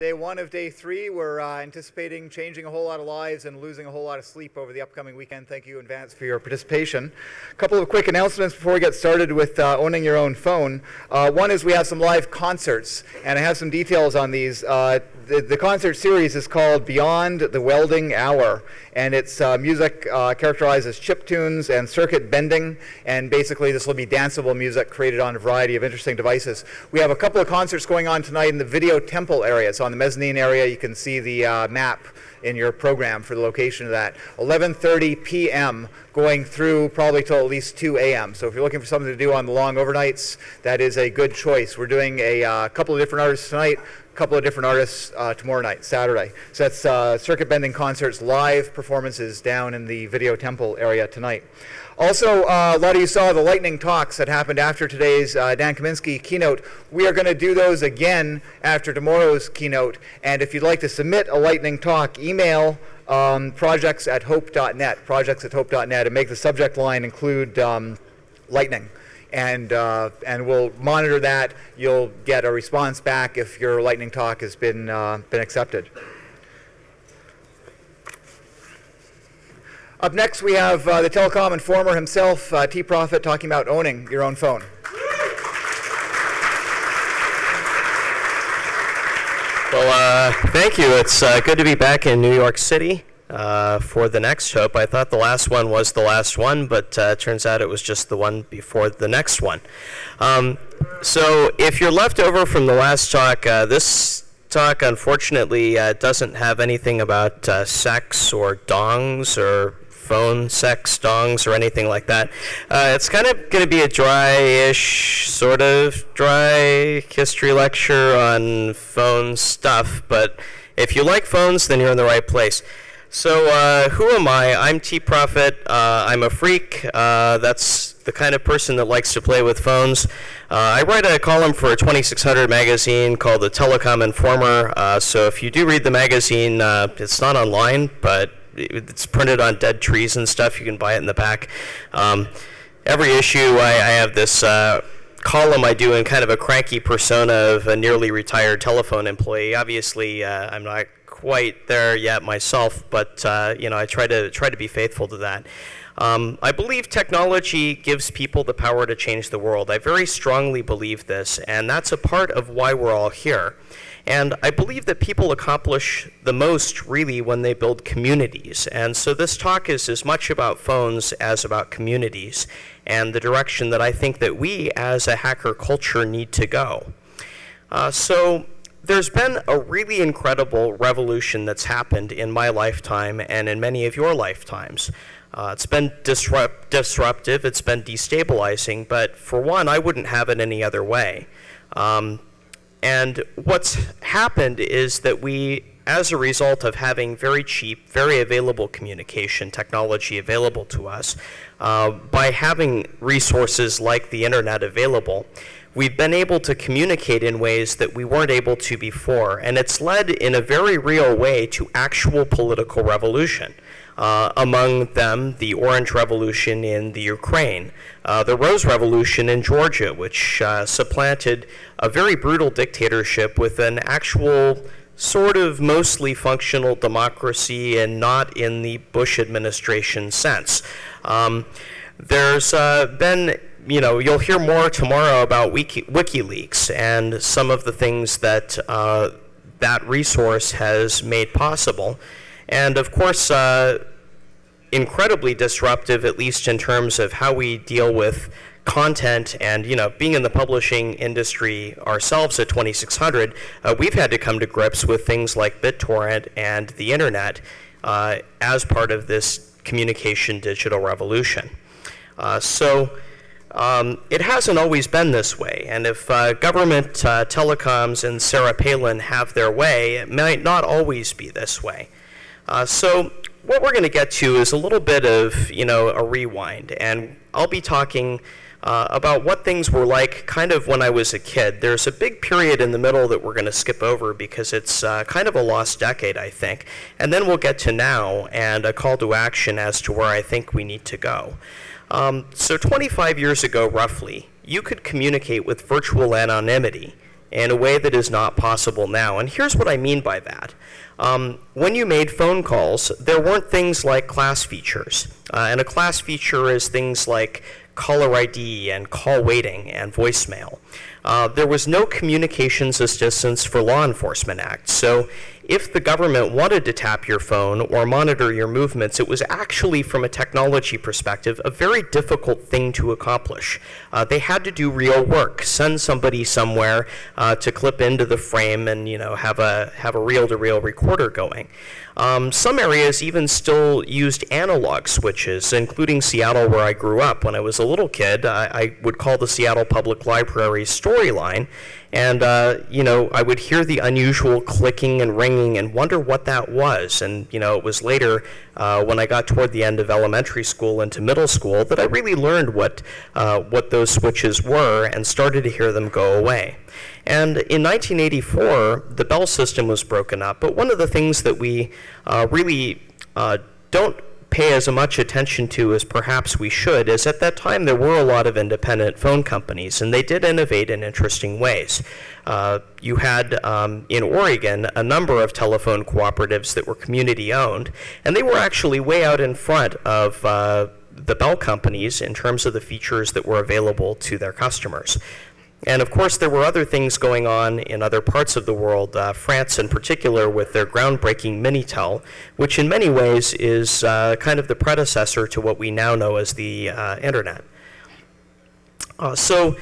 Day one of day three, we're uh, anticipating changing a whole lot of lives and losing a whole lot of sleep over the upcoming weekend. Thank you in advance for your participation. A couple of quick announcements before we get started with uh, owning your own phone. Uh, one is we have some live concerts, and I have some details on these. Uh, the, the, concert series is called Beyond the Welding Hour, and it's uh, music uh, characterized as chip tunes and circuit bending, and basically this will be danceable music created on a variety of interesting devices. We have a couple of concerts going on tonight in the Video Temple area, so on the mezzanine area you can see the uh, map in your program for the location of that. 11:30 p.m. going through probably till at least 2 a.m. So if you're looking for something to do on the long overnights, that is a good choice. We're doing a uh, couple of different artists tonight, couple of different artists uh, tomorrow night, Saturday. So that's uh, circuit bending concerts, live performances down in the Video Temple area tonight. Also, uh, a lot of you saw the lightning talks that happened after today's uh, Dan Kaminsky keynote. We are going to do those again after tomorrow's keynote. And if you'd like to submit a lightning talk, email um, projects at hope.net, projects at hope.net, and make the subject line include um, lightning. And, uh, and we'll monitor that. You'll get a response back if your lightning talk has been, uh, been accepted. Up next, we have uh, the telecom informer himself, uh, TProphet, talking about owning your own phone. Well, uh, thank you. It's uh, good to be back in New York City uh, for the next Hope. I thought the last one was the last one, but uh, turns out it was just the one before the next one. Um, so, if you're left over from the last talk, uh, this talk unfortunately uh, doesn't have anything about uh, sex or dongs or phone sex dongs or anything like that. Uh, it's kind of going to be a dry-ish, sort of dry history lecture on phone stuff, but if you like phones, then you're in the right place. So uh, who am I? I'm TProphet. Uh, I'm a phreak. Uh, that's the kind of person that likes to play with phones. Uh, I write a column for a 2600 magazine called the Telecom Informer. Uh, so if you do read the magazine, uh, it's not online, but it's printed on dead trees and stuff. You can buy it in the back. Um, every issue, I, I have this column I do in kind of a cranky persona of a nearly retired telephone employee. Obviously, uh, I'm not quite there yet myself, but uh, you know, I try to try to be faithful to that. Um, I believe technology gives people the power to change the world. I very strongly believe this, and that's a part of why we're all here. And I believe that people accomplish the most really when they build communities. And so this talk is as much about phones as about communities and the direction that I think that we as a hacker culture need to go. Uh, so there's been a really incredible revolution that's happened in my lifetime and in many of your lifetimes. Uh, it's been disrupt disruptive, it's been destabilizing, but for one, I wouldn't have it any other way. Um, and what's happened is that we, as a result of having very cheap, very available communication technology available to us, uh, by having resources like the internet available, we've been able to communicate in ways that we weren't able to before. And it's led in a very real way to actual political revolution. Uh, among them, the Orange Revolution in the Ukraine, uh, the Rose Revolution in Georgia, which uh, supplanted a very brutal dictatorship with an actual sort of mostly functional democracy and not in the Bush administration sense. Um, there's uh, been you know, you'll hear more tomorrow about Wiki, WikiLeaks and some of the things that uh, that resource has made possible. And of course, uh, incredibly disruptive, at least in terms of how we deal with content and you know being in the publishing industry ourselves at 2600 uh, we've had to come to grips with things like BitTorrent and the internet uh, as part of this communication digital revolution uh, so um, it hasn't always been this way and if uh, government uh, telecoms and Sarah Palin have their way it might not always be this way uh, so what we're going to get to is a little bit of, you know, a rewind. And I'll be talking uh, about what things were like kind of when I was a kid. There's a big period in the middle that we're going to skip over because it's uh, kind of a lost decade, I think. And then we'll get to now and a call to action as to where I think we need to go. Um, so 25 years ago, roughly, you could communicate with virtual anonymity in a way that is not possible now. And here's what I mean by that. Um, when you made phone calls, there weren't things like class features. Uh, and a class feature is things like caller ID and call waiting and voicemail. Uh, there was no communications assistance for law enforcement act. So if the government wanted to tap your phone or monitor your movements, it was actually, from a technology perspective, a very difficult thing to accomplish. Uh, they had to do real work, send somebody somewhere uh, to clip into the frame and you know have a have a reel-to-reel recorder going. Um, some areas even still used analog switches, including Seattle, where I grew up. When I was a little kid, I, I would call the Seattle Public Library storyline, and, uh, you know, I would hear the unusual clicking and ringing and wonder what that was. And, you know, it was later uh, when I got toward the end of elementary school into middle school that I really learned what, uh, what those switches were and started to hear them go away. And in 1984, the Bell system was broken up. But one of the things that we uh, really uh, don't pay as much attention to as perhaps we should is at that time there were a lot of independent phone companies and they did innovate in interesting ways. Uh, you had um, in Oregon a number of telephone cooperatives that were community owned and they were actually way out in front of uh, the Bell companies in terms of the features that were available to their customers. And of course, there were other things going on in other parts of the world, uh, France in particular, with their groundbreaking Minitel, which in many ways is uh, kind of the predecessor to what we now know as the uh, Internet. Uh, so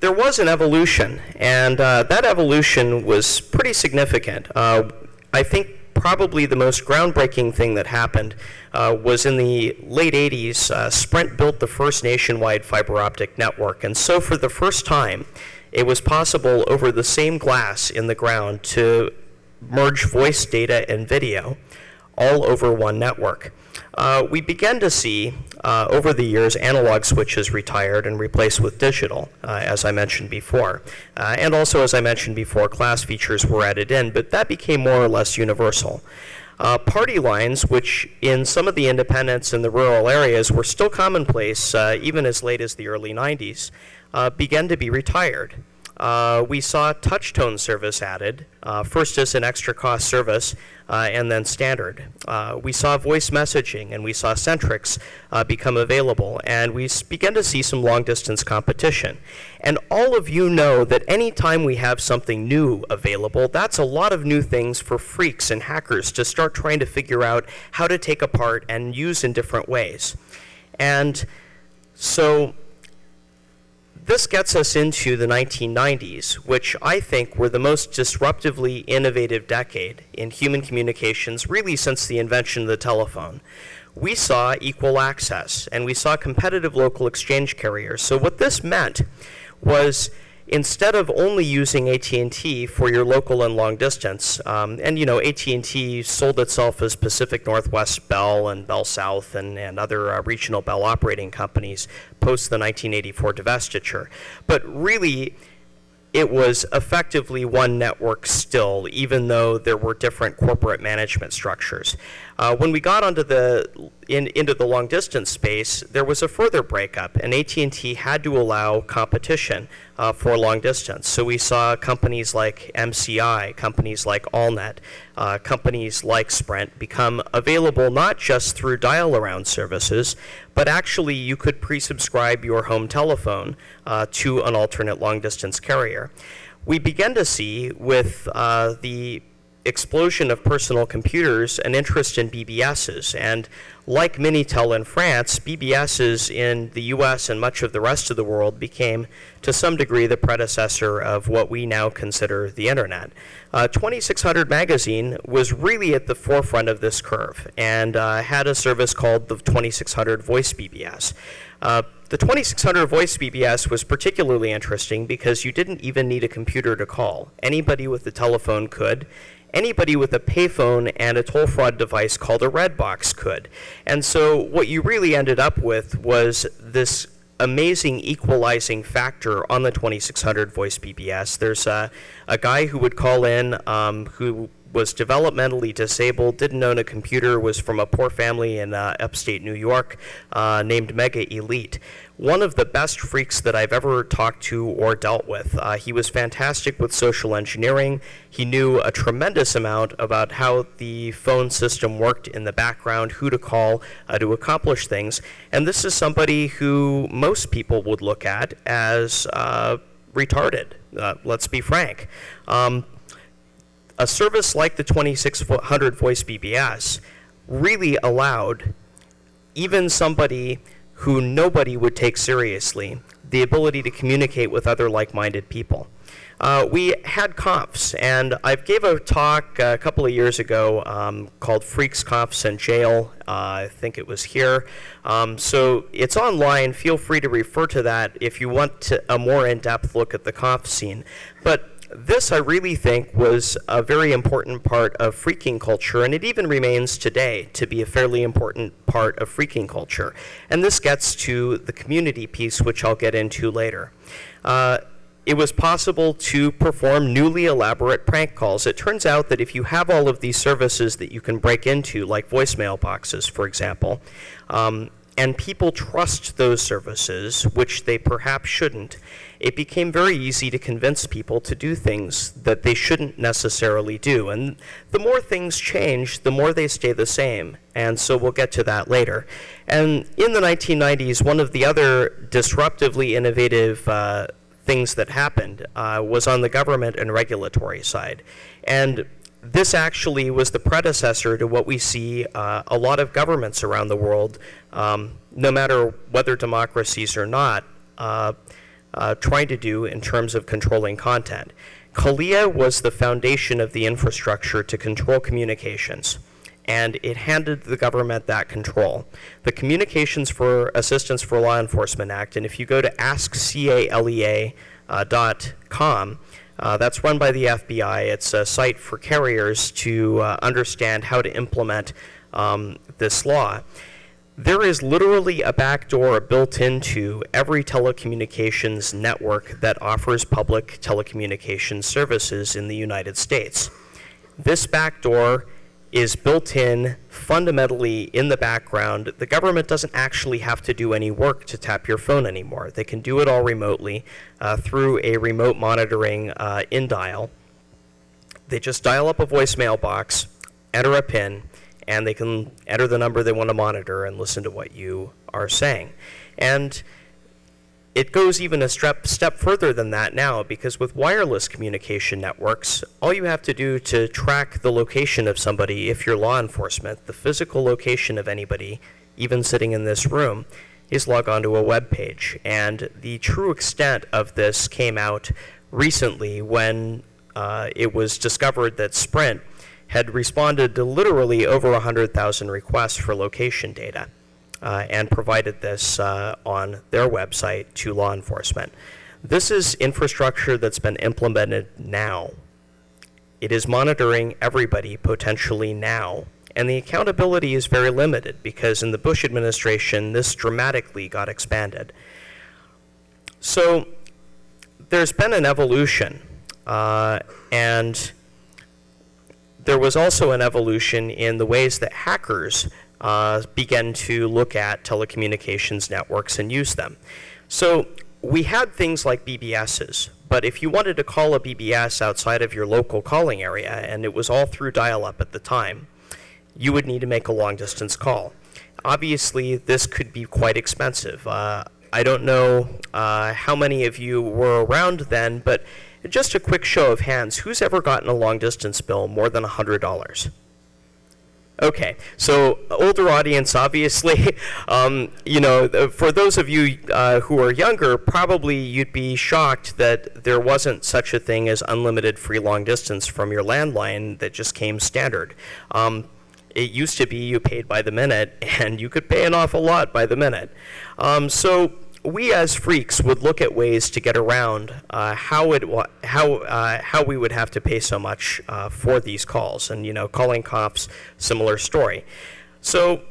there was an evolution, and uh, that evolution was pretty significant. Uh, I think probably the most groundbreaking thing that happened uh, was in the late 80s, uh, Sprint built the first nationwide fiber optic network. And so for the first time, it was possible over the same glass in the ground to merge voice data and video all over one network. Uh, we began to see uh, over the years analog switches retired and replaced with digital, uh, as I mentioned before. Uh, and also, as I mentioned before, class features were added in, but that became more or less universal. Uh, party lines, which in some of the independents in the rural areas were still commonplace uh, even as late as the early 90s, began to be retired. Uh, we saw touchtone service added, uh, first as an extra cost service uh, and then standard. Uh, we saw voice messaging and we saw Centrex uh, become available and we began to see some long distance competition. And all of you know that anytime we have something new available, that's a lot of new things for phreaks and hackers to start trying to figure out how to take apart and use in different ways. And so this gets us into the 1990s, which I think were the most disruptively innovative decade in human communications, really since the invention of the telephone. We saw equal access, and we saw competitive local exchange carriers. So what this meant was instead of only using AT&T for your local and long distance, um, and you know AT&T sold itself as Pacific Northwest Bell and Bell South and, and other uh, regional Bell operating companies post the 1984 divestiture. But really, it was effectively one network still, even though there were different corporate management structures. Uh, when we got onto the in, into the long distance space, there was a further breakup, and AT&T had to allow competition uh, for long distance. So we saw companies like MCI, companies like AllNet, uh, companies like Sprint become available not just through dial-around services, but actually you could pre-subscribe your home telephone uh, to an alternate long-distance carrier. We began to see with uh, the explosion of personal computers an interest in BBSs. And like Minitel in France, BBSs in the US and much of the rest of the world became, to some degree, the predecessor of what we now consider the Internet. Uh, 2600 Magazine was really at the forefront of this curve and uh, had a service called the 2600 Voice BBS. Uh, the 2600 voice BBS was particularly interesting because you didn't even need a computer to call. Anybody with a telephone could, anybody with a payphone and a toll fraud device called a red box could. And so what you really ended up with was this amazing equalizing factor on the 2600 voice BBS. There's a, a guy who would call in um, who was developmentally disabled, didn't own a computer, was from a poor family in uh, upstate New York uh, named Mega Elite. One of the best phreaks that I've ever talked to or dealt with. Uh, he was fantastic with social engineering. He knew a tremendous amount about how the phone system worked in the background, who to call uh, to accomplish things. And this is somebody who most people would look at as uh, retarded, uh, let's be frank. Um, a service like the 2600 voice BBS really allowed even somebody who nobody would take seriously the ability to communicate with other like-minded people. Uh, we had confs, and I gave a talk a couple of years ago um, called Phreaks, Confs, and Jail. Uh, I think it was here. Um, so it's online. Feel free to refer to that if you want to, a more in-depth look at the conf scene. But this, I really think, was a very important part of phreaking culture, and it even remains today to be a fairly important part of phreaking culture. And this gets to the community piece, which I'll get into later. Uh, it was possible to perform newly elaborate prank calls. It turns out that if you have all of these services that you can break into, like voicemail boxes, for example, um, and people trust those services, which they perhaps shouldn't, it became very easy to convince people to do things that they shouldn't necessarily do. And the more things change, the more they stay the same. And so we'll get to that later. And in the 1990s, one of the other disruptively innovative uh, things that happened uh, was on the government and regulatory side. And this actually was the predecessor to what we see uh, a lot of governments around the world, um, no matter whether democracies or not, uh, uh, trying to do in terms of controlling content. CALEA was the foundation of the infrastructure to control communications, and it handed the government that control. The Communications for Assistance for Law Enforcement Act, and if you go to askcalea.com, uh, uh, that's run by the FBI. It's a site for carriers to uh, understand how to implement um, this law. There is literally a backdoor built into every telecommunications network that offers public telecommunications services in the United States. This backdoor is built in fundamentally in the background. The government doesn't actually have to do any work to tap your phone anymore. They can do it all remotely uh, through a remote monitoring uh, in dial. They just dial up a voicemail box, enter a PIN, and they can enter the number they want to monitor and listen to what you are saying. And it goes even a step, step further than that now because with wireless communication networks, all you have to do to track the location of somebody, if you're law enforcement, the physical location of anybody, even sitting in this room, is log on to a web page. And the true extent of this came out recently when uh, it was discovered that Sprint had responded to literally over 100,000 requests for location data uh, and provided this uh, on their website to law enforcement. This is infrastructure that's been implemented now. It is monitoring everybody potentially now. And the accountability is very limited because in the Bush administration, this dramatically got expanded. So there's been an evolution. Uh, and there was also an evolution in the ways that hackers uh, began to look at telecommunications networks and use them. So we had things like BBSs, but if you wanted to call a BBS outside of your local calling area, and it was all through dial-up at the time, you would need to make a long-distance call. Obviously, this could be quite expensive. Uh, I don't know uh, how many of you were around then, but just a quick show of hands, who's ever gotten a long distance bill more than $100? Okay, so older audience, obviously, um, you know, for those of you uh, who are younger, probably you'd be shocked that there wasn't such a thing as unlimited free long distance from your landline that just came standard. Um, it used to be you paid by the minute, and you could pay an awful lot by the minute. Um, so we as phreaks would look at ways to get around uh, how it how uh, how we would have to pay so much uh, for these calls, and you know, calling cops, similar story. So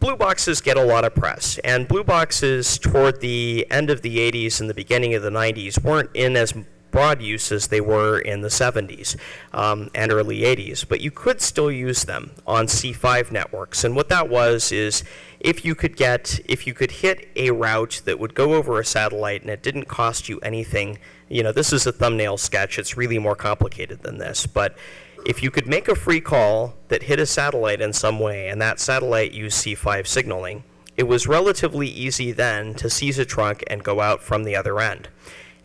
blue boxes get a lot of press, and blue boxes toward the end of the 80s and the beginning of the 90s weren't in as broad use as they were in the 70s um, and early 80s, but you could still use them on C5 networks. And what that was is if you could get, if you could hit a route that would go over a satellite and it didn't cost you anything, you know, this is a thumbnail sketch, it's really more complicated than this, but if you could make a free call that hit a satellite in some way and that satellite used C5 signaling, it was relatively easy then to seize a trunk and go out from the other end.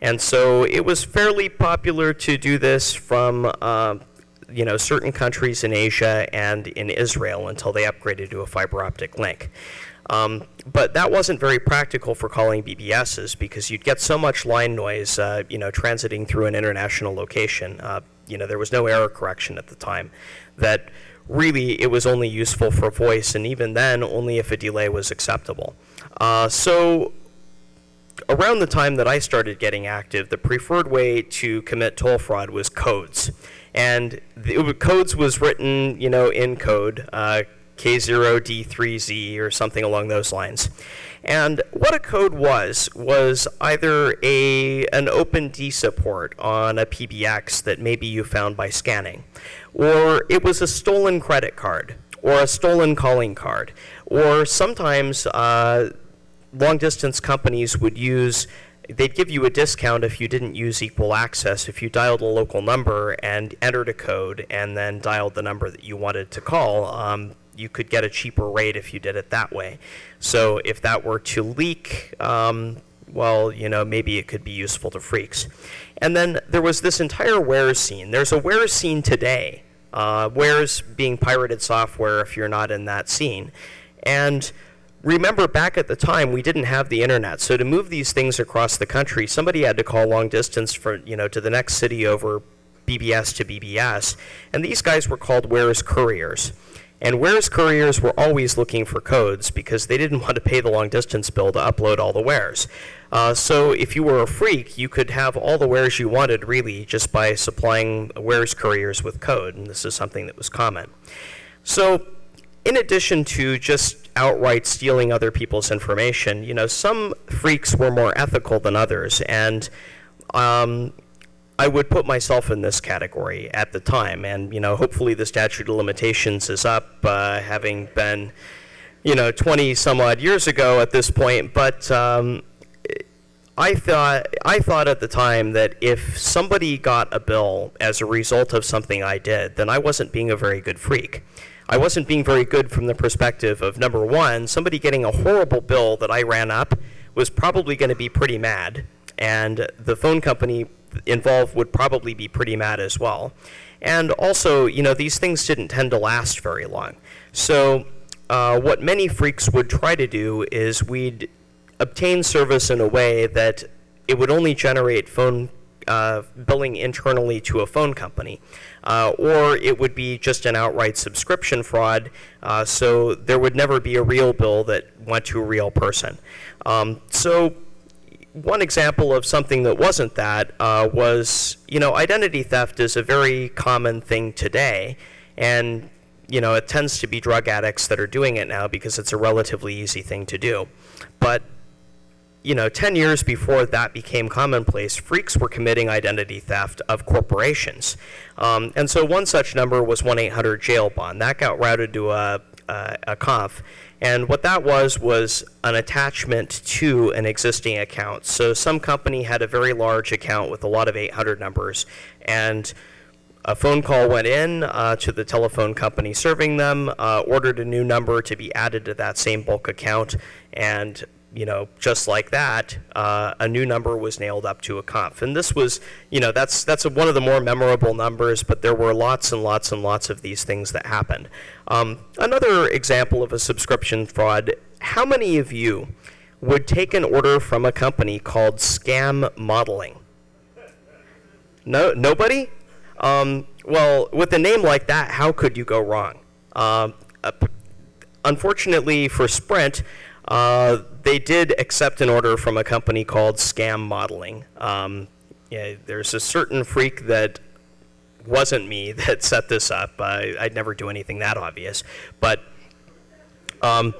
And so it was fairly popular to do this from uh, you know, certain countries in Asia and in Israel until they upgraded to a fiber optic link. Um, but that wasn't very practical for calling BBSs because you'd get so much line noise, uh, you know, transiting through an international location. Uh, you know, there was no error correction at the time that really it was only useful for voice, and even then, only if a delay was acceptable. Uh, so around the time that I started getting active, the preferred way to commit toll fraud was codes. And the, codes was written, you know, in code, uh, K0D3Z or something along those lines. And what a code was, was either a, an open DISA port on a PBX that maybe you found by scanning, or it was a stolen credit card, or a stolen calling card, or sometimes uh, long distance companies would use they'd give you a discount if you didn't use equal access. If you dialed a local number and entered a code and then dialed the number that you wanted to call, um, you could get a cheaper rate if you did it that way. So if that were to leak, um, well, you know, maybe it could be useful to phreaks. And then there was this entire Wares scene. There's a Wares scene today. Uh, being pirated software if you're not in that scene. And remember back at the time we didn't have the internet so to move these things across the country somebody had to call long distance for you know to the next city over BBS to BBS and these guys were called Wares couriers and Wares couriers were always looking for codes because they didn't want to pay the long distance bill to upload all the wares. Uh, so if you were a phreak, you could have all the wares you wanted really just by supplying Wares couriers with code, and this is something that was common. So in addition to just outright stealing other people's information, you know, some phreaks were more ethical than others, and um, I would put myself in this category at the time, and you know, hopefully the statute of limitations is up, uh, having been, you know, 20 some odd years ago at this point. But um, I thought I thought at the time that if somebody got a bill as a result of something I did, then I wasn't being a very good phreak. I wasn't being very good from the perspective of number one, somebody getting a horrible bill that I ran up was probably going to be pretty mad, and the phone company involved would probably be pretty mad as well. And also, you know, these things didn't tend to last very long. So uh, what many phreaks would try to do is we'd obtain service in a way that it would only generate phone uh, billing internally to a phone company. Uh, or it would be just an outright subscription fraud, uh, so there would never be a real bill that went to a real person. Um, so one example of something that wasn't that uh, was, you know, identity theft is a very common thing today, and you know, it tends to be drug addicts that are doing it now because it's a relatively easy thing to do. But you know, 10 years before that became commonplace, phreaks were committing identity theft of corporations. Um, and so one such number was 1-800-JAIL-BOND. That got routed to a, a, a conf. And what that was was an attachment to an existing account. So some company had a very large account with a lot of 800 numbers, and a phone call went in uh, to the telephone company serving them, uh, ordered a new number to be added to that same bulk account, and you know, just like that, uh, a new number was nailed up to a conf. And this was, you know, that's, that's a, one of the more memorable numbers, but there were lots and lots and lots of these things that happened. Um, another example of a subscription fraud, how many of you would take an order from a company called Scam Modeling? No, nobody? Um, well, with a name like that, how could you go wrong? Uh, uh, unfortunately for Sprint, uh, they did accept an order from a company called Scam Modeling. Um, yeah, there's a certain phreak that wasn't me that set this up. I'd never do anything that obvious. But um,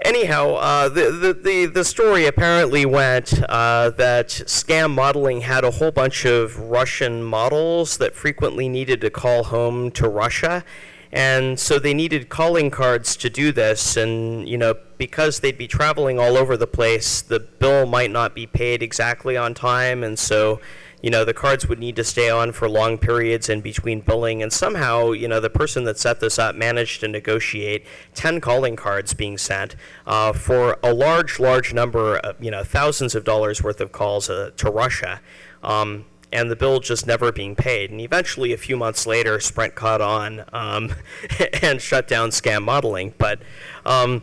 anyhow, uh, the, the, the, the, story apparently went uh, that scam modeling had a whole bunch of Russian models that frequently needed to call home to Russia. And so they needed calling cards to do this. And, you know, because they'd be traveling all over the place, the bill might not be paid exactly on time. And so you know, the cards would need to stay on for long periods in between billing. And somehow, you know, the person that set this up managed to negotiate 10 calling cards being sent uh, for a large, large number, of, you know, thousands of dollars worth of calls uh, to Russia. Um, and the bill just never being paid. And eventually, a few months later, Sprint caught on um, and shut down scam modeling. But um,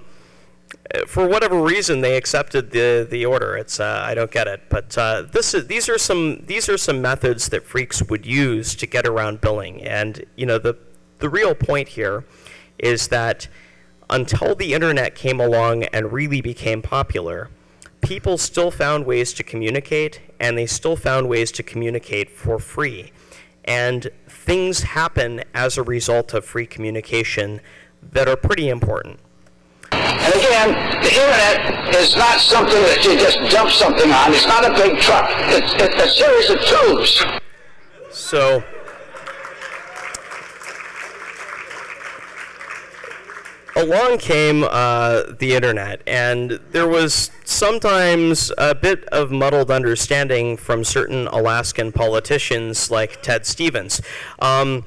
for whatever reason, they accepted the the order. It's uh, I don't get it, but uh, this is these are some these are some methods that phreaks would use to get around billing. And you know the the real point here is that until the internet came along and really became popular, people still found ways to communicate, and they still found ways to communicate for free. And things happen as a result of free communication that are pretty important. And again, the internet is not something that you just dump something on. It's not a big truck. It's, it's a series of tubes. So, along came uh, the internet, and there was sometimes a bit of muddled understanding from certain Alaskan politicians like Ted Stevens, um,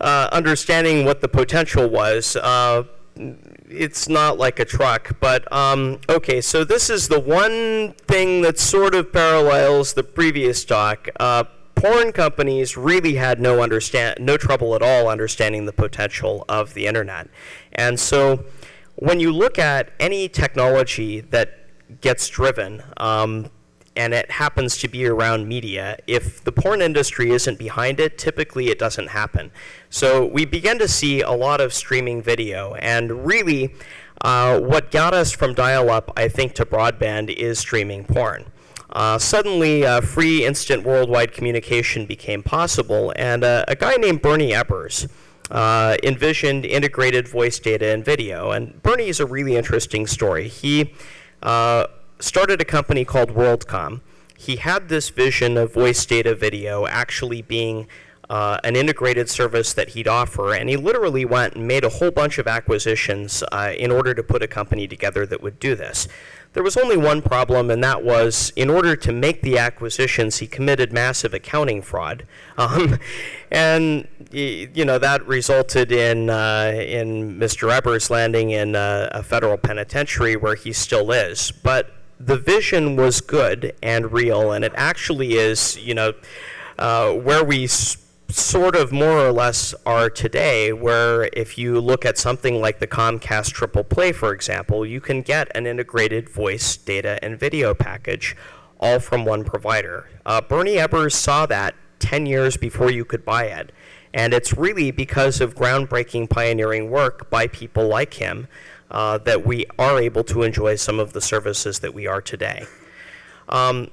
uh, understanding what the potential was. Uh, it's not like a truck, but um, okay. So this is the one thing that sort of parallels the previous talk. Uh, porn companies really had no understand no trouble at all understanding the potential of the internet, and so when you look at any technology that gets driven. Um, and it happens to be around media, if the porn industry isn't behind it, typically it doesn't happen. So we began to see a lot of streaming video, and really, uh, what got us from dial-up, I think, to broadband is streaming porn. Uh, suddenly, uh, free instant worldwide communication became possible, and uh, a guy named Bernie Ebbers uh, envisioned integrated voice data and video. And Bernie is a really interesting story. He uh, started a company called WorldCom. He had this vision of voice data video actually being uh, an integrated service that he'd offer, and he literally went and made a whole bunch of acquisitions uh, in order to put a company together that would do this. There was only one problem, and that was in order to make the acquisitions, he committed massive accounting fraud, um, and you know that resulted in uh, in Mr. Ebbers landing in a federal penitentiary where he still is. But the vision was good and real, and it actually is, you know, uh, where we sort of more or less are today, where if you look at something like the Comcast Triple Play, for example, you can get an integrated voice, data, and video package all from one provider. Uh, Bernie Ebbers saw that 10 years before you could buy it. And it's really because of groundbreaking pioneering work by people like him uh, that we are able to enjoy some of the services that we are today. Um,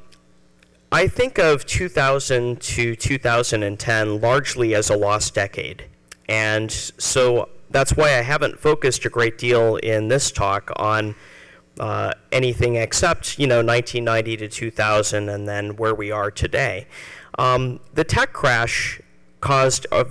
I think of 2000 to 2010 largely as a lost decade. And so that's why I haven't focused a great deal in this talk on uh, anything except, you know, 1990 to 2000 and then where we are today. Um, the tech crash caused a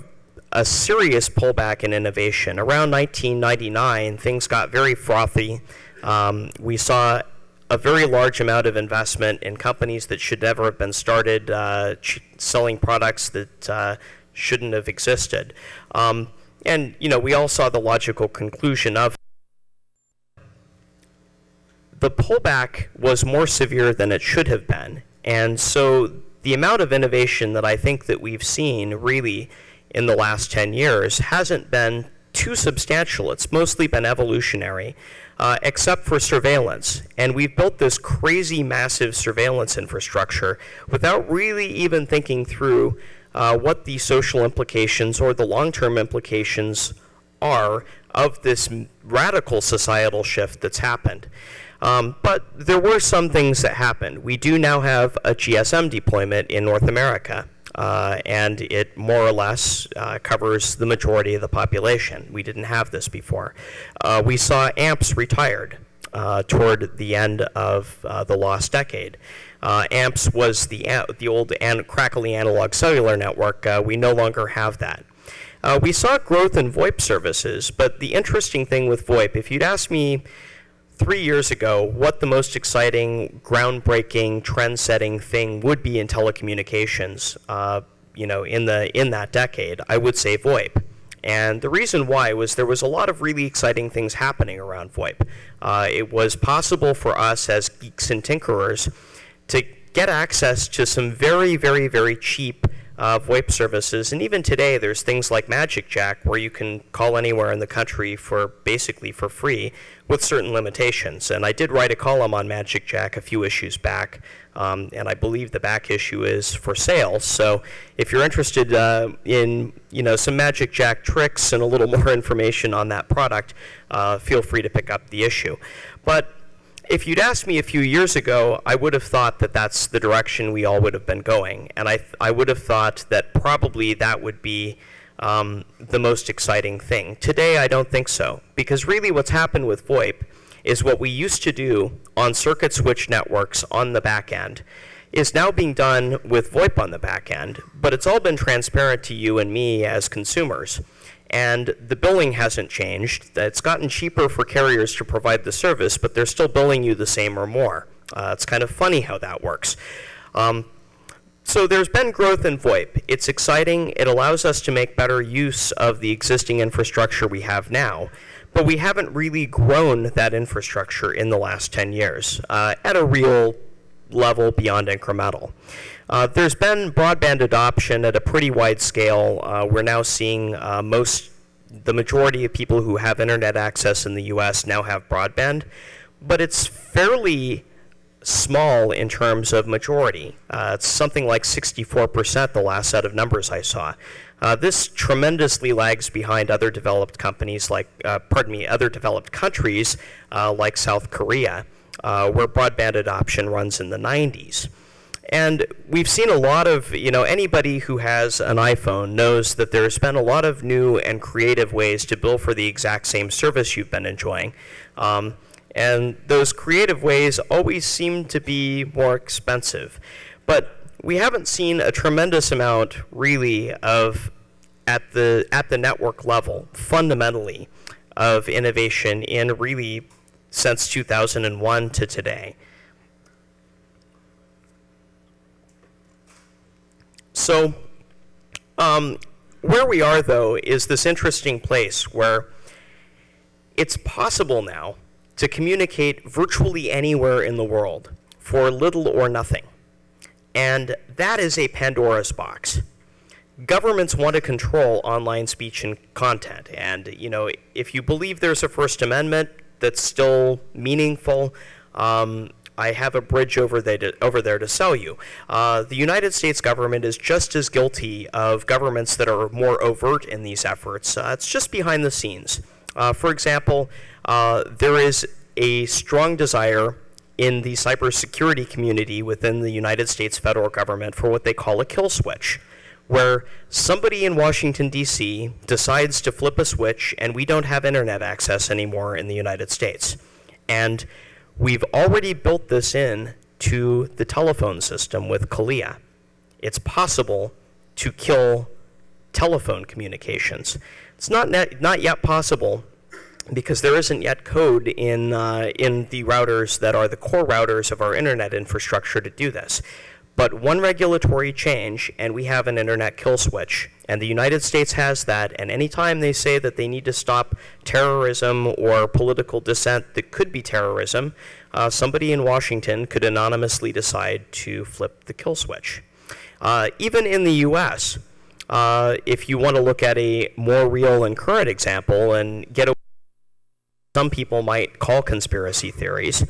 a serious pullback in innovation. Around 1999, things got very frothy. Um, we saw a very large amount of investment in companies that should never have been started, uh, selling products that uh, shouldn't have existed. Um, and you know, we all saw the logical conclusion of the pullback was more severe than it should have been. And so the amount of innovation that I think that we've seen really in the last 10 years hasn't been too substantial. It's mostly been evolutionary, uh, except for surveillance. And we've built this crazy, massive surveillance infrastructure without really even thinking through uh, what the social implications or the long-term implications are of this radical societal shift that's happened. Um, but there were some things that happened. We do now have a GSM deployment in North America uh, and it more or less uh, covers the majority of the population. We didn't have this before. Uh, we saw AMPS retired. uh, toward the end of uh, the last decade. Uh, AMPS was the, the old an crackly analog cellular network. We no longer have that. We saw growth in VoIP services, but the interesting thing with VoIP, if you'd asked me three years ago what the most exciting, groundbreaking, trend-setting thing would be in telecommunications, uh, you know, in the in that decade, I would say VoIP. And the reason why was there was a lot of really exciting things happening around VoIP. Uh, it was possible for us as geeks and tinkerers to get access to some very, very, very cheap uh, VoIP services. And even today, there's things like Magic Jack where you can call anywhere in the country for basically for free with certain limitations. And I did write a column on Magic Jack a few issues back, um, and I believe the back issue is for sale. So if you're interested uh, in you know some magicJack tricks and a little more information on that product, uh, feel free to pick up the issue. But if you'd asked me a few years ago, I would have thought that that's the direction we all would have been going. And I, I would have thought that probably that would be um, the most exciting thing. Today, I don't think so. Because really what's happened with VoIP is what we used to do on circuit switch networks on the back end is now being done with VoIP on the back end, but it's all been transparent to you and me as consumers and the billing hasn't changed. It's gotten cheaper for carriers to provide the service, but they're still billing you the same or more. Uh, it's kind of funny how that works. Um, so there's been growth in VoIP. It's exciting. It allows us to make better use of the existing infrastructure we have now. But we haven't really grown that infrastructure in the last 10 years uh, at a real level beyond incremental. Uh, there's been broadband adoption at a pretty wide scale. Uh, we're now seeing uh, most, the majority of people who have internet access in the U.S. now have broadband, but it's fairly small in terms of majority. Uh, it's something like 64% the last set of numbers I saw. Uh, this tremendously lags behind other developed companies like, uh, pardon me, other developed countries like South Korea, where broadband adoption runs in the 90s. And we've seen a lot of, you know, anybody who has an iPhone knows that there's been a lot of new and creative ways to bill for the exact same service you've been enjoying. Um, and those creative ways always seem to be more expensive. But we haven't seen a tremendous amount, really, of at the at the network level, fundamentally, of innovation in really since 2001 to today. So um, where we are, though, is this interesting place where it's possible now to communicate virtually anywhere in the world for little or nothing. And that is a Pandora's box. Governments want to control online speech and content. And, you know, if you believe there's a First Amendment that's still meaningful, um, I have a bridge over, to, over there to sell you. Uh, the United States government is just as guilty of governments that are more overt in these efforts. Uh, it's just behind the scenes. Uh, for example, uh, there is a strong desire in the cybersecurity community within the United States federal government for what they call a kill switch, where somebody in Washington, D.C. decides to flip a switch and we don't have internet access anymore in the United States. And We've already built this in to the telephone system with CALEA. It's possible to kill telephone communications. It's not, not yet possible because there isn't yet code in, uh, in the routers that are the core routers of our internet infrastructure to do this. But one regulatory change, and we have an internet kill switch. And the United States has that, and anytime they say that they need to stop terrorism or political dissent that could be terrorism, uh, somebody in Washington could anonymously decide to flip the kill switch. Uh, even in the US, uh, if you want to look at a more real and current example and get away some people might call conspiracy theories,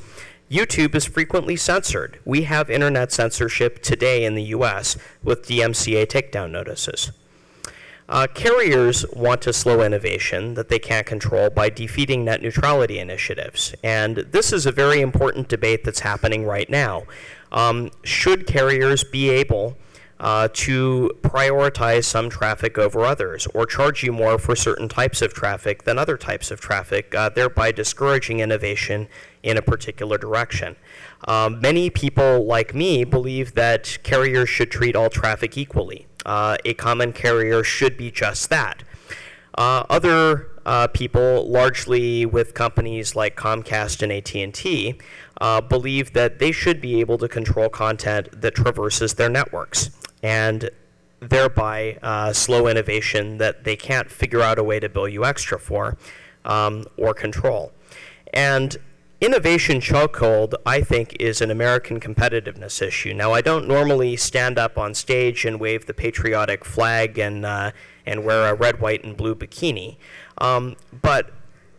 YouTube is frequently censored. We have internet censorship today in the US with DMCA takedown notices. Uh, carriers want to slow innovation that they can't control by defeating net neutrality initiatives. And this is a very important debate that's happening right now. Um, should carriers be able uh, to prioritize some traffic over others or charge you more for certain types of traffic than other types of traffic, uh, thereby discouraging innovation in a particular direction. Um, many people, like me, believe that carriers should treat all traffic equally. Uh, a common carrier should be just that. Uh, other uh, people, largely with companies like Comcast and AT&T, uh, believe that they should be able to control content that traverses their networks and thereby uh, slow innovation that they can't figure out a way to bill you extra for um, or control. And innovation chokehold, I think, is an American competitiveness issue. Now, I don't normally stand up on stage and wave the patriotic flag and, uh, and wear a red, white, and blue bikini. Um, but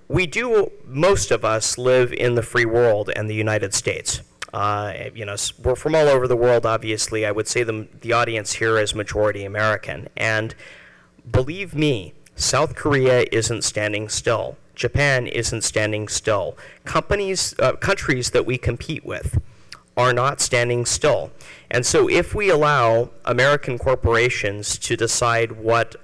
we do, most of us live in the free world and the United States. Uh, you know, we're from all over the world, obviously. I would say the, the audience here is majority American. And believe me, South Korea isn't standing still. Japan isn't standing still. Companies, uh, countries that we compete with are not standing still. And so if we allow American corporations to decide what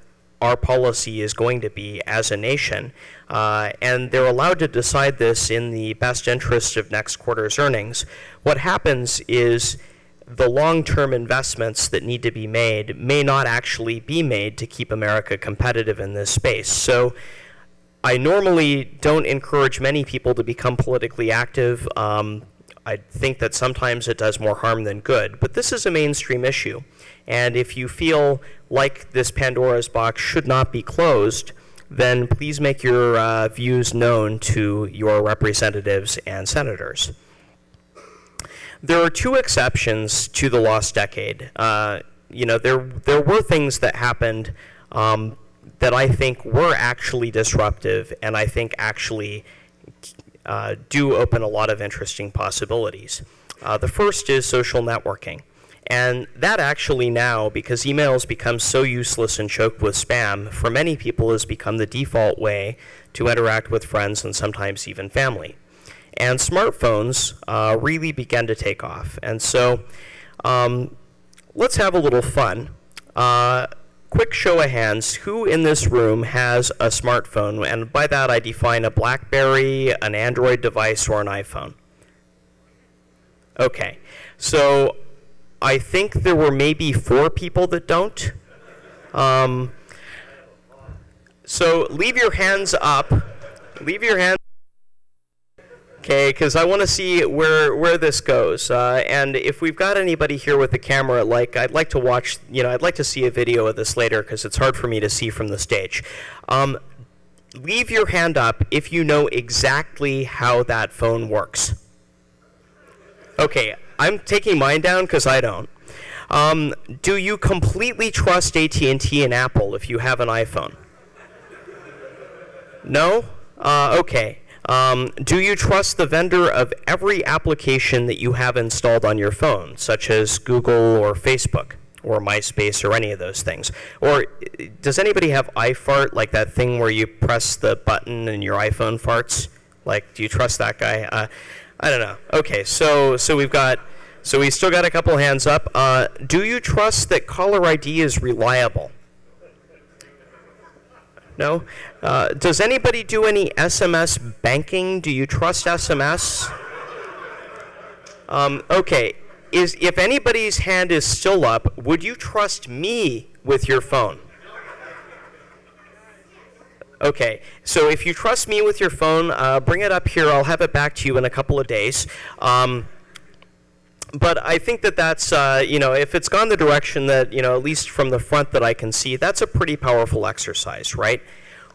our policy is going to be as a nation, uh, and they're allowed to decide this in the best interest of next quarter's earnings, what happens is the long-term investments that need to be made may not actually be made to keep America competitive in this space. So I normally don't encourage many people to become politically active. Um, I think that sometimes it does more harm than good. But this is a mainstream issue. And if you feel like this Pandora's box should not be closed, then please make your uh, views known to your representatives and senators. There are two exceptions to the lost decade. Uh, you know, there, there were things that happened um, that I think were actually disruptive and I think actually uh, do open a lot of interesting possibilities. Uh, the first is social networking. And that actually now, because emails become so useless and choked with spam, for many people has become the default way to interact with friends and sometimes even family. And smartphones uh, really began to take off. And so um, let's have a little fun. Uh, quick show of hands, who in this room has a smartphone? And by that I define a BlackBerry, an Android device, or an iPhone. Okay, so I think there were maybe four people that don't. Um, so leave your hands up. Leave your hands okay? Because I want to see where where this goes. Uh, and if we've got anybody here with a camera, like I'd like to watch, you know, I'd like to see a video of this later because it's hard for me to see from the stage. Um, leave your hand up if you know exactly how that phone works. Okay, I'm taking mine down because I don't. Um, do you completely trust AT&T and Apple if you have an iPhone? No? Uh, okay. Um, do you trust the vendor of every application that you have installed on your phone, such as Google or Facebook or MySpace or any of those things? Or does anybody have iFart, like that thing where you press the button and your iPhone farts? Like, do you trust that guy? Uh, I don't know. Okay, so so we've got so we still got a couple hands up. Uh, do you trust that caller ID is reliable? No? Uh, does anybody do any SMS banking? Do you trust SMS? Um, okay. Is, if anybody's hand is still up, would you trust me with your phone? Okay, so if you trust me with your phone, uh, bring it up here. I'll have it back to you in a couple of days. Um, but I think that that's, uh, you know, if it's gone the direction that, you know, at least from the front that I can see, that's a pretty powerful exercise, right?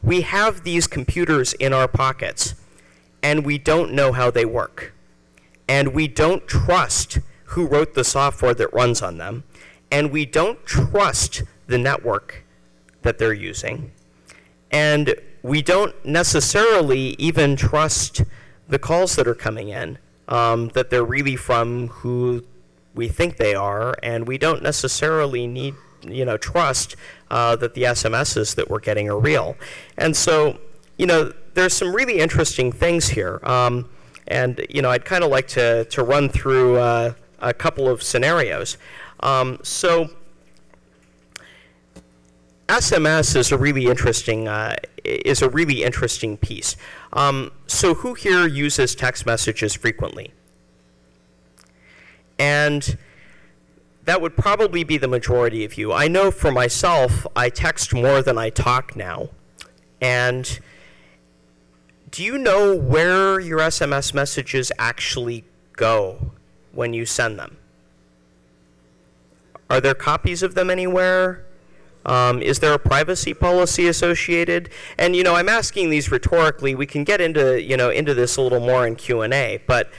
We have these computers in our pockets, and we don't know how they work. And we don't trust who wrote the software that runs on them, and we don't trust the network that they're using. And we don't necessarily even trust the calls that are coming in um, that they're really from who we think they are, and we don't necessarily need, you know, trust uh, that the SMSs that we're getting are real. And so, you know, there's some really interesting things here. Um, and, you know, I'd kind of like to, to run through uh, a couple of scenarios. Um, so SMS is a really interesting uh, is a really interesting piece. Um, so who here uses text messages frequently? And that would probably be the majority of you. I know for myself, I text more than I talk now. And do you know where your SMS messages actually go when you send them? Are there copies of them anywhere? Um, is there a privacy policy associated? And you know, I'm asking these rhetorically. We can get into you know into this a little more in Q and A. But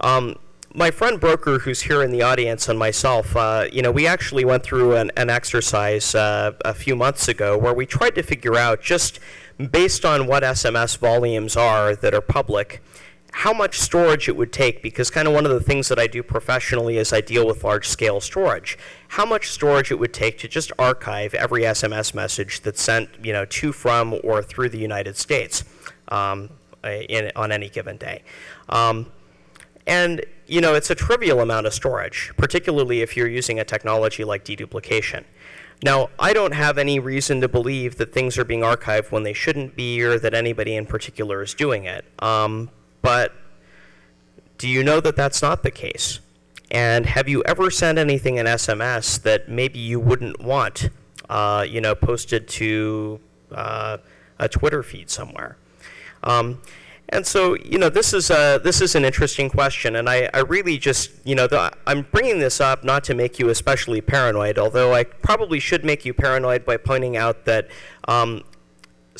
um, my friend broker, who's here in the audience, and myself, uh, you know, we actually went through an, an exercise uh, a few months ago where we tried to figure out just based on what SMS volumes are that are public how much storage it would take because kind of one of the things that I do professionally is I deal with large scale storage. How much storage it would take to just archive every SMS message that's sent, you know, to, from, or through the United States um, in, on any given day. Um, and you know, it's a trivial amount of storage, particularly if you're using a technology like deduplication. Now, I don't have any reason to believe that things are being archived when they shouldn't be or that anybody in particular is doing it. Um, but do you know that that's not the case? And have you ever sent anything in SMS that maybe you wouldn't want, uh, you know, posted to uh, a Twitter feed somewhere? Um, and so, you know, this is a, this is an interesting question, and I, I really just, you know, the, I'm bringing this up not to make you especially paranoid, although I probably should make you paranoid by pointing out that um,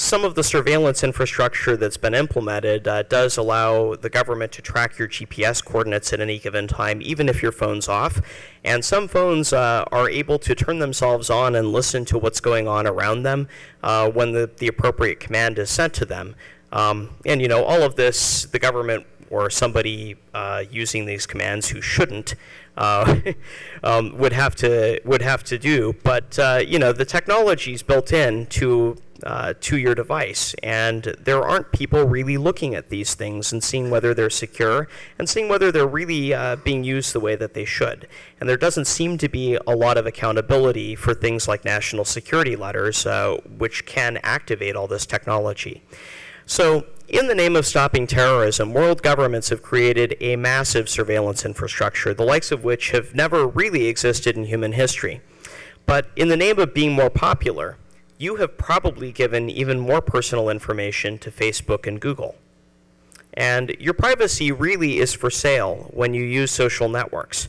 some of the surveillance infrastructure that's been implemented uh, does allow the government to track your GPS coordinates at any given time, even if your phone's off. And some phones uh, are able to turn themselves on and listen to what's going on around them uh, when the, the appropriate command is sent to them. Um, and you know, all of this, the government or somebody uh, using these commands who shouldn't uh, um, would have to would have to do. But uh, you know, the technology is built in to uh, to your device. And there aren't people really looking at these things and seeing whether they're secure and seeing whether they're really uh, being used the way that they should. And there doesn't seem to be a lot of accountability for things like national security letters, uh, which can activate all this technology. So, in the name of stopping terrorism, world governments have created a massive surveillance infrastructure, the likes of which have never really existed in human history. But in the name of being more popular, you have probably given even more personal information to Facebook and Google. And your privacy really is for sale when you use social networks.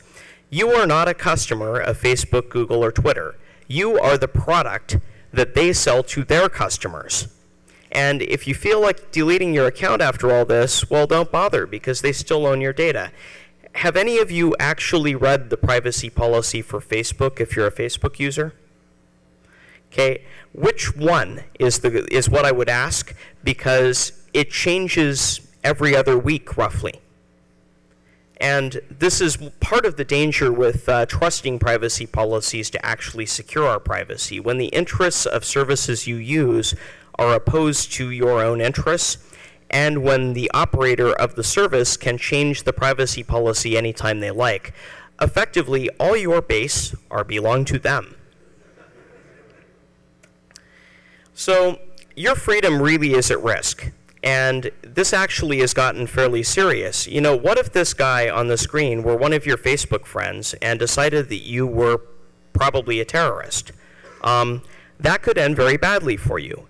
You are not a customer of Facebook, Google, or Twitter. You are the product that they sell to their customers. And if you feel like deleting your account after all this, well, don't bother because they still own your data. Have any of you actually read the privacy policy for Facebook if you're a Facebook user? Okay, which one is the is what I would ask because it changes every other week roughly. And this is part of the danger with uh, trusting privacy policies to actually secure our privacy. When the interests of services you use are opposed to your own interests, and when the operator of the service can change the privacy policy anytime they like. Effectively, all your base are belong to them. So your freedom really is at risk. And this actually has gotten fairly serious. You know, what if this guy on the screen were one of your Facebook friends and decided that you were probably a terrorist? Um, that could end very badly for you.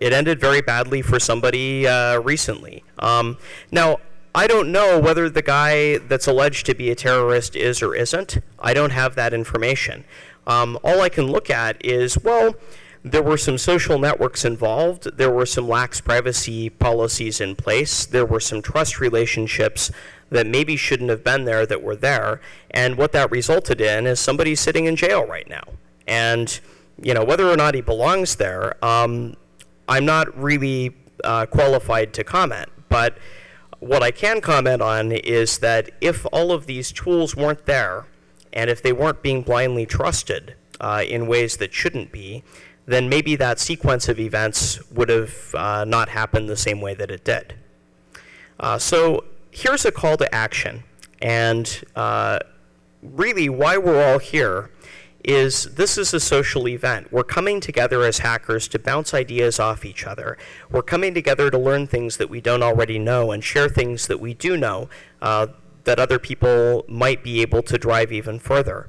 It ended very badly for somebody uh, recently. Um, now, I don't know whether the guy that's alleged to be a terrorist is or isn't. I don't have that information. Um, all I can look at is, well, there were some social networks involved. There were some lax privacy policies in place. There were some trust relationships that maybe shouldn't have been there that were there. And what that resulted in is somebody sitting in jail right now. And you know whether or not he belongs there, um, I'm not really uh, qualified to comment. But what I can comment on is that if all of these tools weren't there, and if they weren't being blindly trusted uh, in ways that shouldn't be, then maybe that sequence of events would have uh, not happened the same way that it did. Uh, so here's a call to action. And uh, really, why we're all here is this is a social event. We're coming together as hackers to bounce ideas off each other. We're coming together to learn things that we don't already know and share things that we do know uh, that other people might be able to drive even further.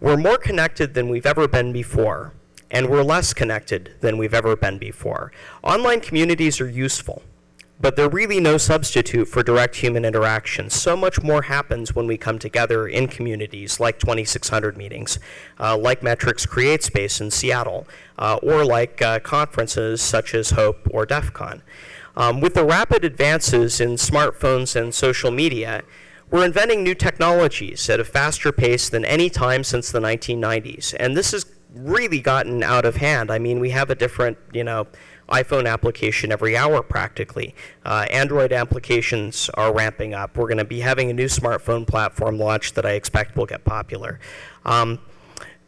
We're more connected than we've ever been before, and we're less connected than we've ever been before. Online communities are useful but they're really no substitute for direct human interaction. So much more happens when we come together in communities like 2600 meetings, uh, like Metrix Create:Space in Seattle, uh, or like uh, conferences such as HOPE or DEF CON. Um, with the rapid advances in smartphones and social media, we're inventing new technologies at a faster pace than any time since the 1990s. And this has really gotten out of hand. I mean, we have a different, you know, iPhone application every hour practically. Uh, Android applications are ramping up. We're going to be having a new smartphone platform launch that I expect will get popular. Um,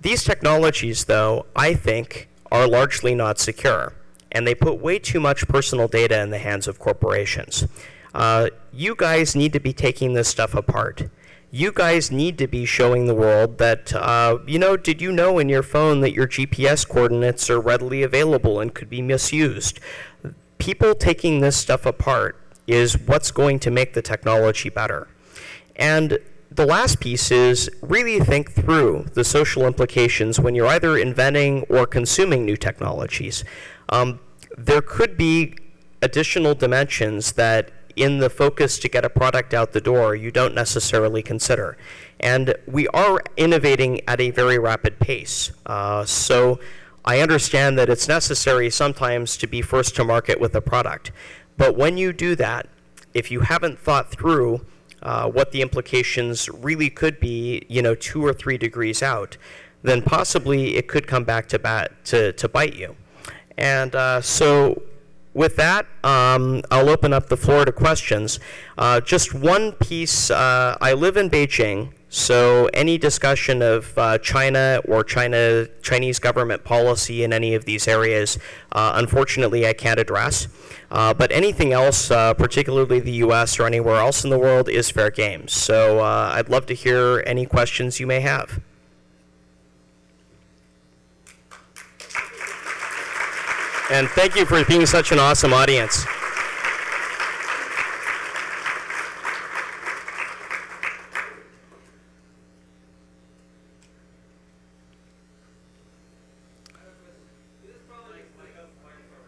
these technologies, though, I think, are largely not secure, and they put way too much personal data in the hands of corporations. Uh, you guys need to be taking this stuff apart you guys need to be showing the world that, uh, you know, did you know in your phone that your GPS coordinates are readily available and could be misused? People taking this stuff apart is what's going to make the technology better. And the last piece is really think through the social implications when you're either inventing or consuming new technologies. Um, there could be additional dimensions that in the focus to get a product out the door you don't necessarily consider. And we are innovating at a very rapid pace. Uh, so I understand that it's necessary sometimes to be first to market with a product. But when you do that, if you haven't thought through uh, what the implications really could be, you know, two or three degrees out, then possibly it could come back to, bat, to, to bite you. And uh, so with that, um, I'll open up the floor to questions. Uh, just one piece. Uh, I live in Beijing, so any discussion of uh, China or China Chinese government policy in any of these areas, uh, unfortunately, I can't address. Uh, but anything else, uh, particularly the U.S. or anywhere else in the world, is fair game. So I'd love to hear any questions you may have. And thank you for being such an awesome audience.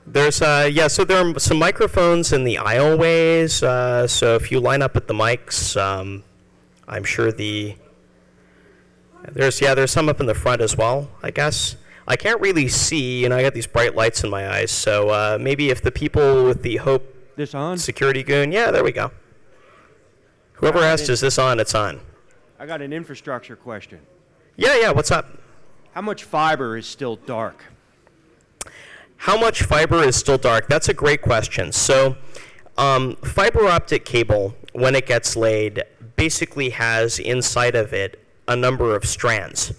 There's, uh, yeah, so there are some microphones in the aisleways. Uh, so if you line up at the mics, um, I'm sure the, there's, yeah, there's some up in the front as well, I guess. I can't really see, and I got these bright lights in my eyes. So uh, maybe if the people with the Hope this on security goon, yeah, there we go. Whoever asked, is this on? It's on. I got an infrastructure question. Yeah, yeah. What's up? How much fiber is still dark? How much fiber is still dark? That's a great question. So, um, fiber optic cable, when it gets laid, basically has inside of it a number of strands.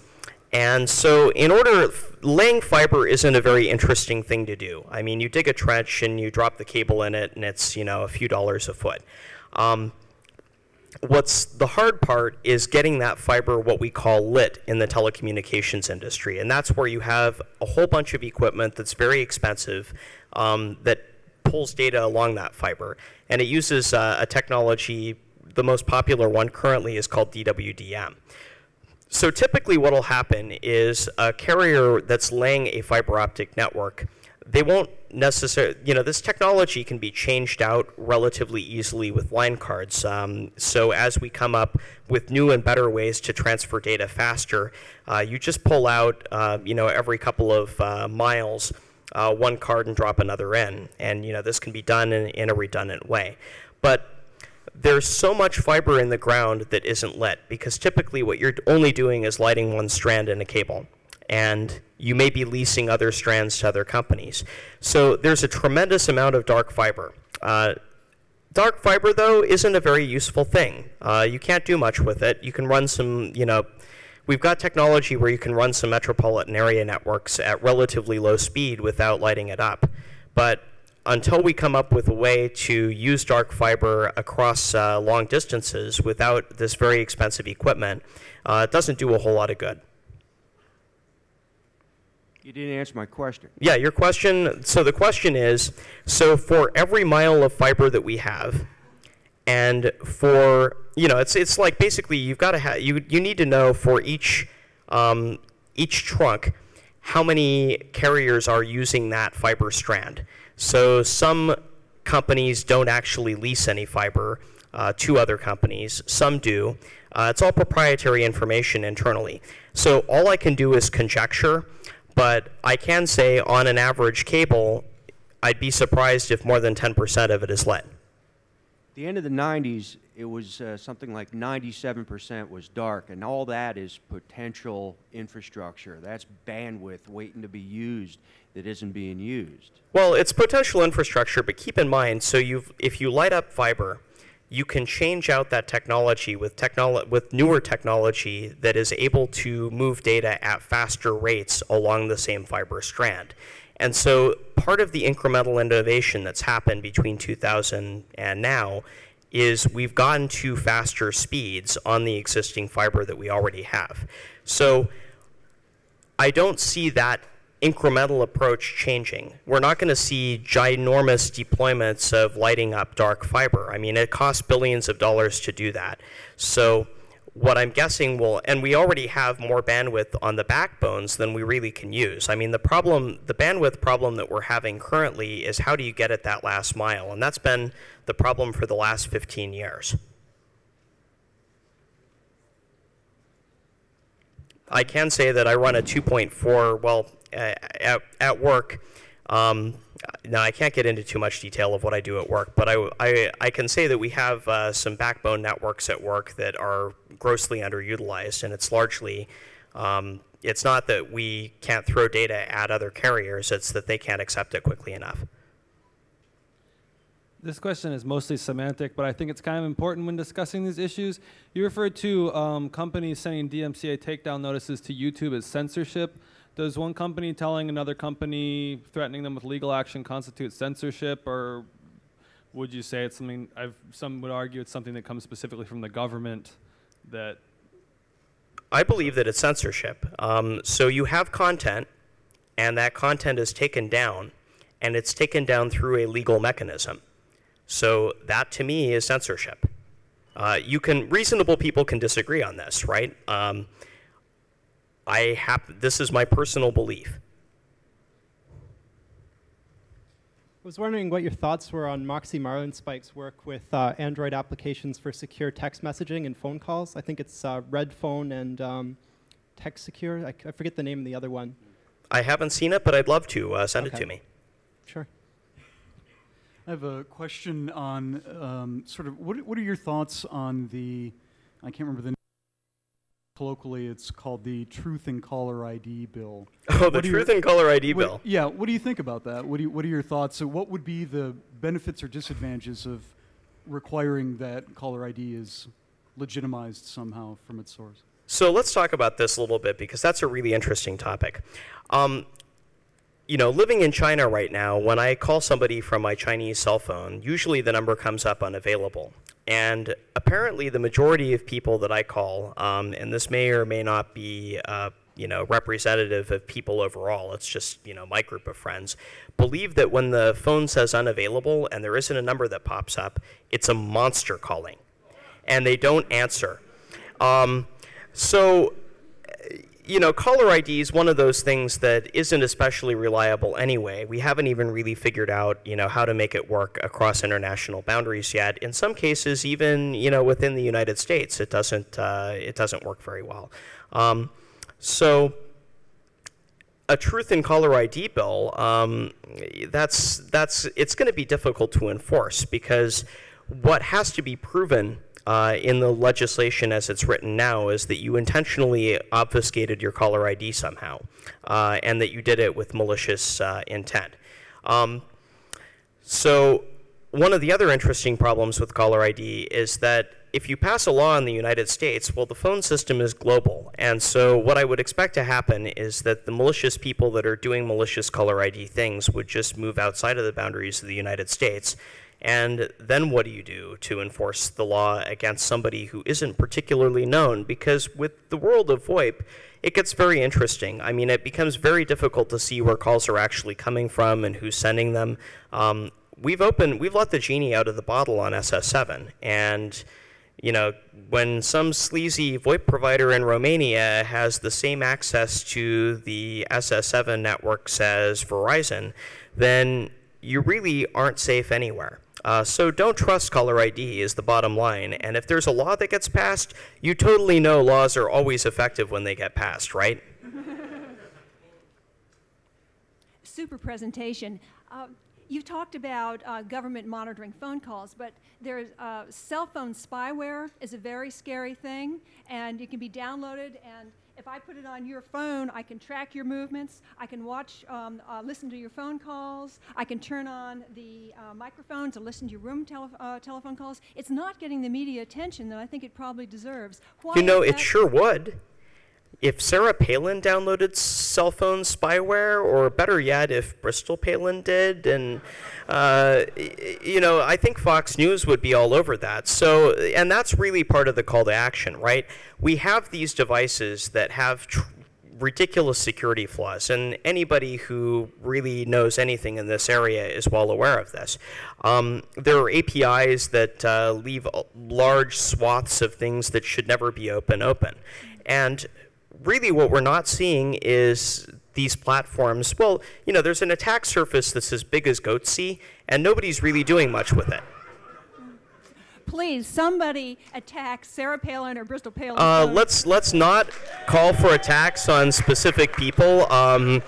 And so, in order, laying fiber isn't a very interesting thing to do. I mean, you dig a trench and you drop the cable in it, and it's you know a few dollars a foot. Um, what's the hard part is getting that fiber what we call lit in the telecommunications industry, and that's where you have a whole bunch of equipment that's very expensive um, that pulls data along that fiber, and it uses uh, a technology. The most popular one currently is called DWDM. So typically what will happen is a carrier that's laying a fiber optic network, they won't necessarily, you know, this technology can be changed out relatively easily with line cards. Um, so as we come up with new and better ways to transfer data faster, uh, you just pull out, uh, you know, every couple of uh, miles uh, one card and drop another in. And, you know, this can be done in, in a redundant way. But there's so much fiber in the ground that isn't lit because typically what you're only doing is lighting one strand in a cable and you may be leasing other strands to other companies. So there's a tremendous amount of dark fiber. Uh, dark fiber, though, isn't a very useful thing. Uh, you can't do much with it. You can run some, you know, we've got technology where you can run some metropolitan area networks at relatively low speed without lighting it up. But until we come up with a way to use dark fiber across uh, long distances without this very expensive equipment, uh, it doesn't do a whole lot of good. You didn't answer my question. Yeah, your question. So the question is, so for every mile of fiber that we have, and for you know, it's it's like basically you've got to have you you need to know for each um, each trunk how many carriers are using that fiber strand. So some companies don't actually lease any fiber uh, to other companies. Some do. Uh, it's all proprietary information internally. So all I can do is conjecture but I can say on an average cable, I'd be surprised if more than 10% of it is lit. the end of the 90s, it was uh, something like 97% was dark, and all that is potential infrastructure. That's bandwidth waiting to be used that isn't being used. Well, it's potential infrastructure, but keep in mind, so you've, if you light up fiber, you can change out that technology with, technolo- with newer technology that is able to move data at faster rates along the same fiber strand. And so part of the incremental innovation that's happened between 2000 and now is we've gotten to faster speeds on the existing fiber that we already have. So I don't see that incremental approach changing. We're not going to see ginormous deployments of lighting up dark fiber. I mean, it costs billions of dollars to do that. So what I'm guessing will, and we already have more bandwidth on the backbones than we really can use. I mean, the problem, the bandwidth problem that we're having currently is how do you get it that last mile? And that's been the problem for the last 15 years. I can say that I run a 2.4, well, at, at work, um, now I can't get into too much detail of what I do at work, but I, I, I can say that we have uh, some backbone networks at work that are grossly underutilized, and it's largely, um, it's not that we can't throw data at other carriers, it's that they can't accept it quickly enough. This question is mostly semantic, but I think it's kind of important when discussing these issues. You referred to um, companies sending DMCA takedown notices to YouTube as censorship. Does one company telling another company, threatening them with legal action, constitute censorship, or would you say it's something? I've, some would argue it's something that comes specifically from the government. That I believe that it's censorship. Um, so you have content, and that content is taken down, and it's taken down through a legal mechanism. So that to me is censorship. Uh, you can reasonable people can disagree on this, right? Um, I have this is my personal belief. I was wondering what your thoughts were on Moxie Marlinspike's work with uh, Android applications for secure text messaging and phone calls. I think it's uh, RedPhone and um, TextSecure. I, I, forget the name of the other one. I haven't seen it, but I'd love to. Uh, send okay. it to me. Sure. I have a question on um, sort of what, what are your thoughts on the, I can't remember the name, colloquially it's called the Truth in Caller ID bill. Oh, the Truth in Caller ID what, bill. Yeah, what do you think about that? What, do you, what are your thoughts? So what would be the benefits or disadvantages of requiring that caller ID is legitimized somehow from its source? So let's talk about this a little bit because that's a really interesting topic. Um, you know, living in China right now, when I call somebody from my Chinese cell phone, usually the number comes up unavailable. And apparently, the majority of people that I call, um, and this may or may not be, uh, you know, representative of people overall. It's just you know my group of friends believe that when the phone says unavailable and there isn't a number that pops up, it's a monster calling, and they don't answer. Um, so you know, caller ID is one of those things that isn't especially reliable anyway. We haven't even really figured out, you know, how to make it work across international boundaries yet. In some cases, even you know, within the United States, it doesn't uh, it doesn't work very well. Um, so, a truth in caller ID bill, um, that's that's it's going to be difficult to enforce because what has to be proven uh, in the legislation as it's written now is that you intentionally obfuscated your caller ID somehow, uh, and that you did it with malicious uh, intent. Um, so one of the other interesting problems with caller ID is that if you pass a law in the United States, well, the phone system is global. And so what I would expect to happen is that the malicious people that are doing malicious caller ID things would just move outside of the boundaries of the United States. And then what do you do to enforce the law against somebody who isn't particularly known? Because with the world of VoIP, it gets very interesting. I mean, it becomes very difficult to see where calls are actually coming from and who's sending them. Um, we've opened, we've let the genie out of the bottle on SS7, and you know, when some sleazy VoIP provider in Romania has the same access to the SS7 networks as Verizon, then you really aren't safe anywhere. Uh, so don't trust caller ID is the bottom line. And if there's a law that gets passed, you totally know laws are always effective when they get passed, right? Super presentation. Uh, you talked about uh, government monitoring phone calls, but there's uh, cell phone spyware is a very scary thing, and it can be downloaded. And if I put it on your phone, I can track your movements. I can watch, um, uh, listen to your phone calls. I can turn on the uh, microphone to listen to your room tele uh, telephone calls. It's not getting the media attention that I think it probably deserves. Why you know, it sure would. If Sarah Palin downloaded cell phone spyware, or better yet, if Bristol Palin did, and uh, you know, I think Fox News would be all over that. So, and that's really part of the call to action, right? We have these devices that have ridiculous security flaws, and anybody who really knows anything in this area is well aware of this. Um, there are APIs that uh, leave large swaths of things that should never be open open, and really what we're not seeing is these platforms. Well, you know, there's an attack surface that's as big as Goatse, and nobody's really doing much with it. Please, somebody attack Sarah Palin or Bristol Palin. Uh, let's let's not call for attacks on specific people. Um,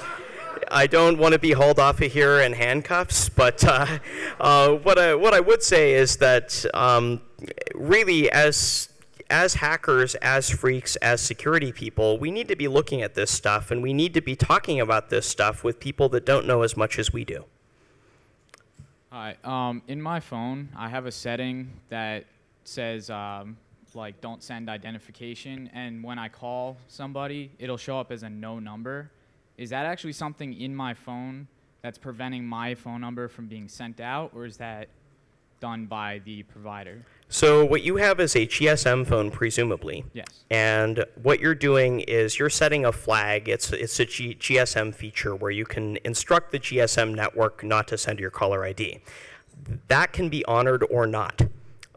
I don't want to be hauled off of here in handcuffs, but uh, uh, what I what I would say is that um, really, as as hackers, as phreaks, as security people, we need to be looking at this stuff, and we need to be talking about this stuff with people that don't know as much as we do. Hi. Um, in my phone, I have a setting that says um, like don't send identification, and when I call somebody, it'll show up as a no number. Is that actually something in my phone that's preventing my phone number from being sent out, or is that done by the provider? So what you have is a GSM phone, presumably. Yes. And what you're doing is you're setting a flag. It's it's a G- GSM feature where you can instruct the GSM network not to send your caller ID. That can be honored or not.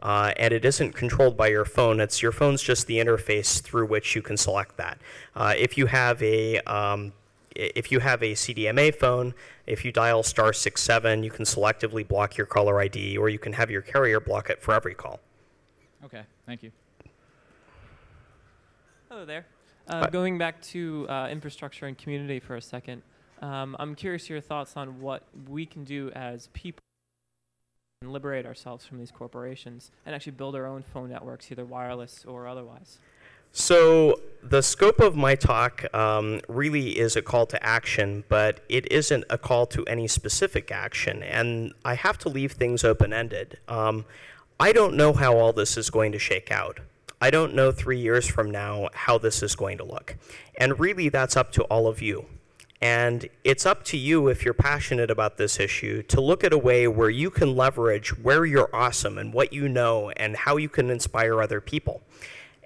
Uh, and it isn't controlled by your phone. It's your phone's just the interface through which you can select that. Uh, if you have a um, if you have a CDMA phone, if you dial star six seven, you can selectively block your caller ID, or you can have your carrier block it for every call. Okay. Thank you. Hello there. Uh, going back to uh, infrastructure and community for a second, um, I'm curious your thoughts on what we can do as people and liberate ourselves from these corporations and actually build our own phone networks, either wireless or otherwise. So the scope of my talk um, really is a call to action, but it isn't a call to any specific action, and I have to leave things open-ended. Um, I don't know how all this is going to shake out. I don't know three years from now how this is going to look, and really that's up to all of you. And it's up to you, if you're passionate about this issue, to look at a way where you can leverage where you're awesome and what you know and how you can inspire other people.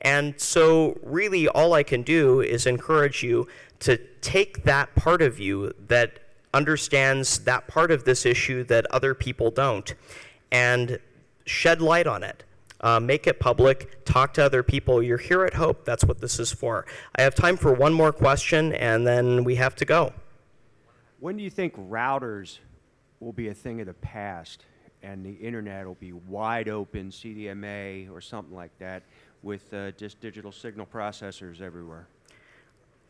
And so, really, all I can do is encourage you to take that part of you that understands that part of this issue that other people don't and shed light on it. Uh, make it public, talk to other people. You're here at Hope, that's what this is for. I have time for one more question, and then we have to go. When do you think routers will be a thing of the past and the internet will be wide open CDMA or something like that with uh, just digital signal processors everywhere?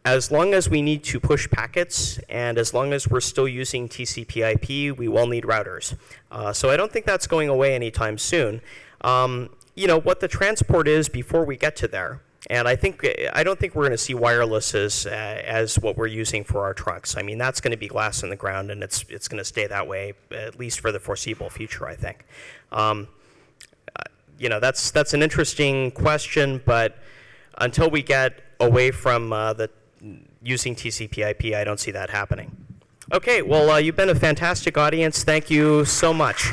As long as we need to push packets and as long as we're still using TCP IP, we will need routers. Uh, so I don't think that's going away anytime soon. Um, you know, what the transport is before we get to there. And I think I don't think we're going to see wireless as, uh, as what we're using for our trunks. I mean, that's going to be glass in the ground, and it's it's going to stay that way at least for the foreseeable future. I think. Um, you know, that's that's an interesting question, but until we get away from uh, the using TCP/IP, I don't see that happening. Okay, well, uh, you've been a fantastic audience. Thank you so much.